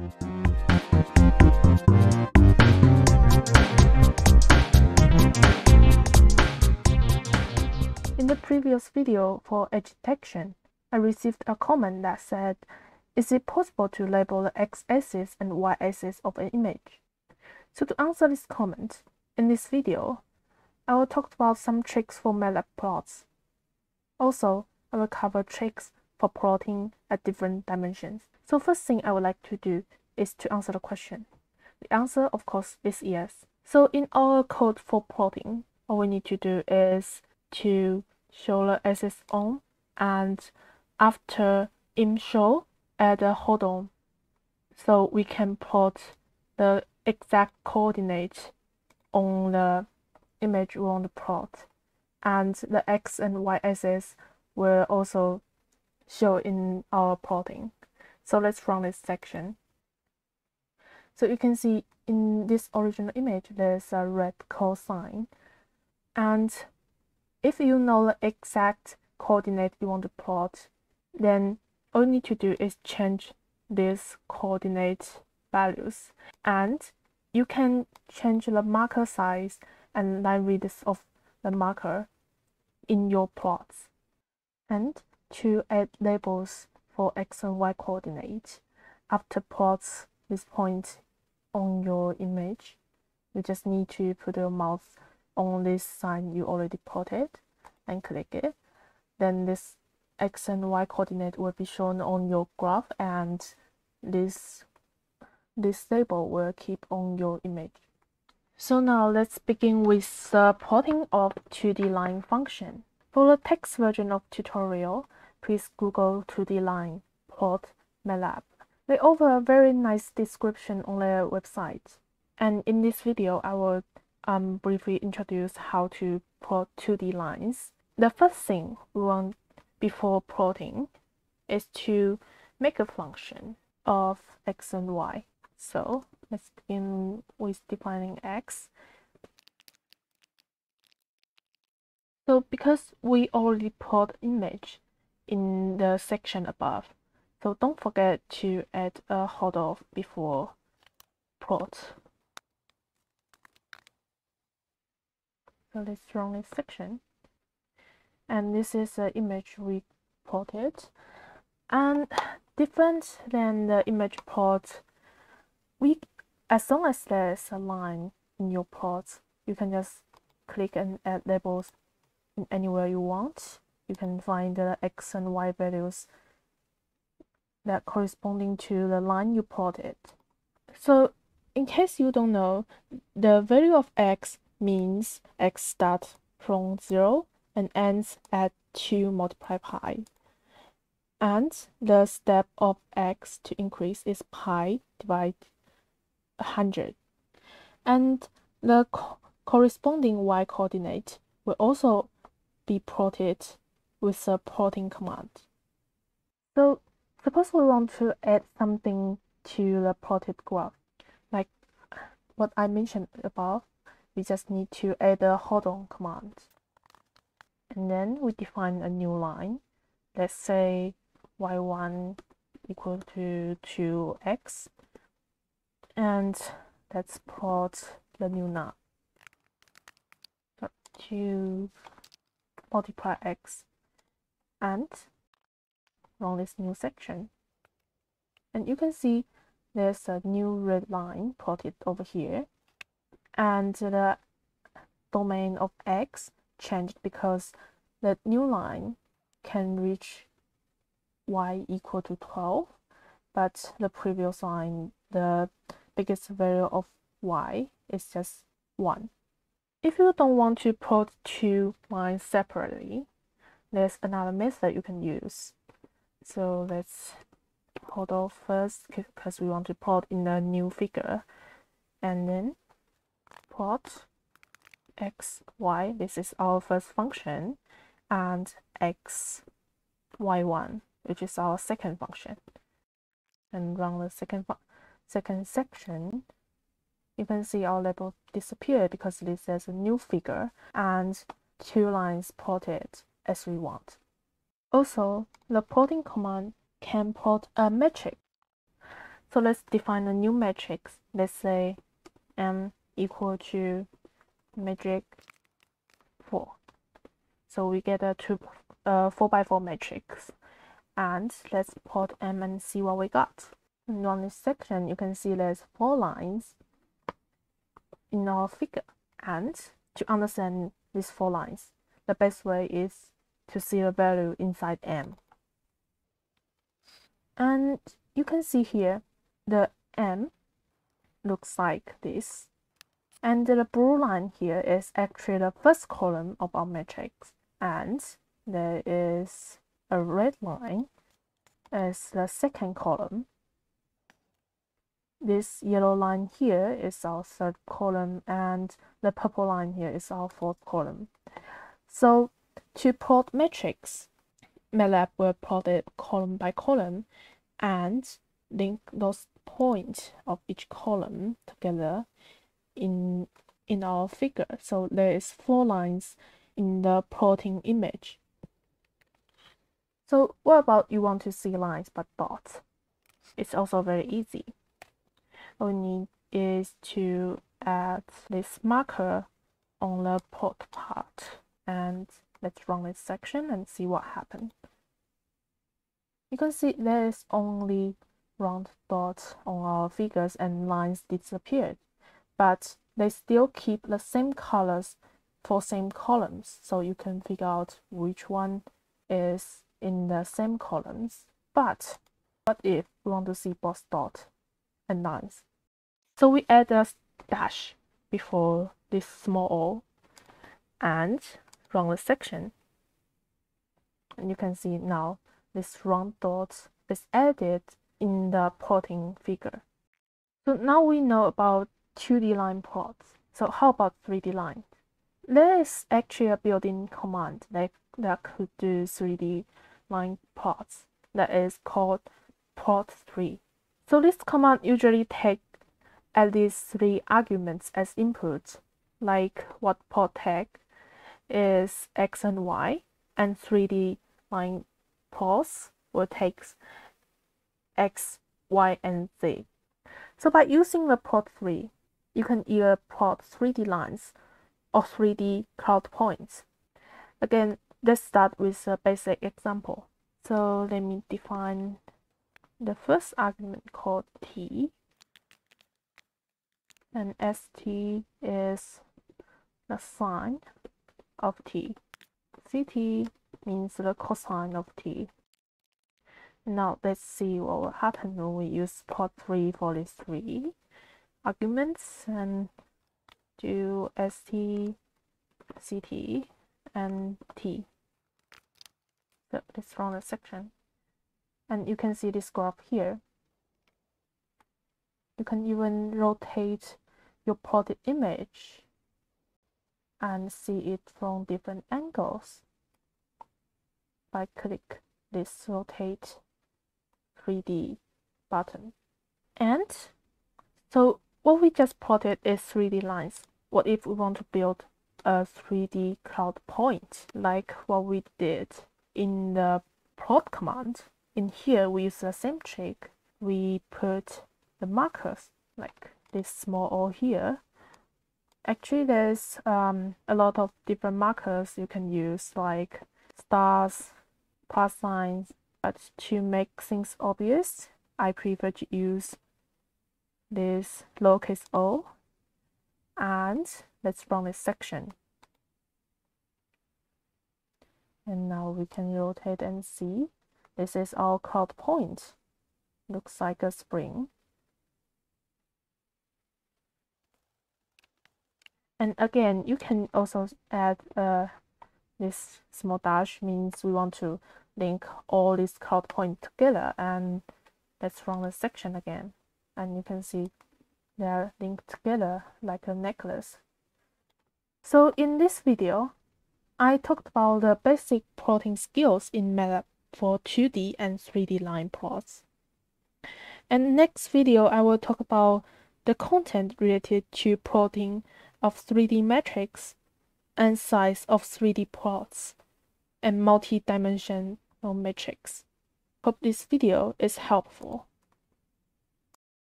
In the previous video for edge detection, I received a comment that said, is it possible to label the x-axis and y-axis of an image? So to answer this comment, in this video, I will talk about some tricks for MATLAB plots. Also, I will cover tricks for plotting at different dimensions. So first thing I would like to do is to answer the question. The answer, of course, is yes. So in our code for plotting, all we need to do is to show the axis on and after imshow add a hold on so we can plot the exact coordinate on the image we want to plot and the x and y axis will also show in our plotting. So let's run this section. So you can see in this original image there's a red cosine and if you know the exact coordinate you want to plot then all you need to do is change these coordinate values and you can change the marker size and line radius of the marker in your plots and to add labels for x and y coordinates after plots this point on your image you just need to put your mouse on this sign you already plotted and click it then this x and y coordinate will be shown on your graph and this this label will keep on your image. So now let's begin with the plotting of 2D line function. For the text version of tutorial, please Google 2D line plot MATLAB. They offer a very nice description on their website. And in this video, I will um, briefly introduce how to plot 2D lines. The first thing we want before plotting is to make a function of x and y. So let's begin with defining x. So because we already plot image in the section above, so don't forget to add a hold off before plot. So let's this section. And this is the image we plotted. And different than the image plot we as long as there's a line in your plot you can just click and add labels anywhere you want you can find the x and y values that corresponding to the line you plotted so in case you don't know the value of x means x starts from 0 and ends at 2 multiplied pi. And the step of x to increase is pi divided 100. And the co corresponding y coordinate will also be plotted with a plotting command. So suppose we want to add something to the plotted graph, like what I mentioned above, we just need to add a hold on command. And then we define a new line. Let's say y1 equal to 2x and let's plot the new line to multiply x and run this new section. And you can see there's a new red line plotted over here. And the domain of x changed because the new line can reach y equal to 12 but the previous line the biggest value of y is just 1 if you don't want to plot two lines separately there's another method you can use. So let's hold off first because we want to plot in a new figure. And then plot x, y, this is our first function, and x, y1, which is our second function. And run the second second section, you can see our label disappear because this is a new figure and two lines plotted as we want. Also, the plotting command can plot a matrix. So let's define a new matrix. Let's say m equal to magic 4. So we get a two, uh, 4 by 4 matrix. And let's plot m and see what we got. And on this section, you can see there's four lines in our figure. And to understand these four lines, the best way is to see the value inside m. And you can see here the m looks like this. And the blue line here is actually the first column of our matrix. And there is a red line as the second column. This yellow line here is our third column and the purple line here is our fourth column. So to plot matrix, MATLAB will plot it column by column and link those points of each column together in in our figure. So there is four lines in the plotting image. So what about you want to see lines but dots? It's also very easy. All we need is to add this marker on the plot part and let's run this section and see what happens. You can see there is only round dots on our figures and lines disappeared, but they still keep the same colors for same columns, so you can figure out which one is in the same columns. But what if we want to see both dot and lines? So we add a dash before this small o and the section. And you can see now this round dot is added in the plotting figure. So now we know about 2D line plots. So how about 3D line? There is actually a built-in command that, that could do 3D line plots that is called plot3. So this command usually takes at least three arguments as inputs, like what plot tag is x and y, and 3D line plots will take x, y, and z. So by using the plot 3, you can either plot 3D lines or 3D cloud points. Again, let's start with a basic example. So let me define the first argument called t and st is the sine of t. ct means the cosine of t. Now let's see what will happen when we use plot 3 for these three arguments and do st, ct, and t. So let's run the section. And you can see this graph here. You can even rotate your plotted image and see it from different angles by click this rotate 3D button. And so what we just plotted is 3D lines. What if we want to build a 3D cloud point like what we did in the plot command? In here, we use the same trick. We put the markers like this small O here. Actually, there's um, a lot of different markers you can use like stars, plus signs, but to make things obvious, I prefer to use this lowercase o and let's run this section. And now we can rotate and see. This is our cloud point. Looks like a spring. And again, you can also add uh, this small dash means we want to link all these cloud points together and let's run the section again and you can see they are linked together like a necklace. So in this video, I talked about the basic plotting skills in MATLAB for 2D and 3D line plots. And next video, I will talk about the content related to plotting of 3D metrics and size of 3D plots and multi-dimensional metrics. Hope this video is helpful.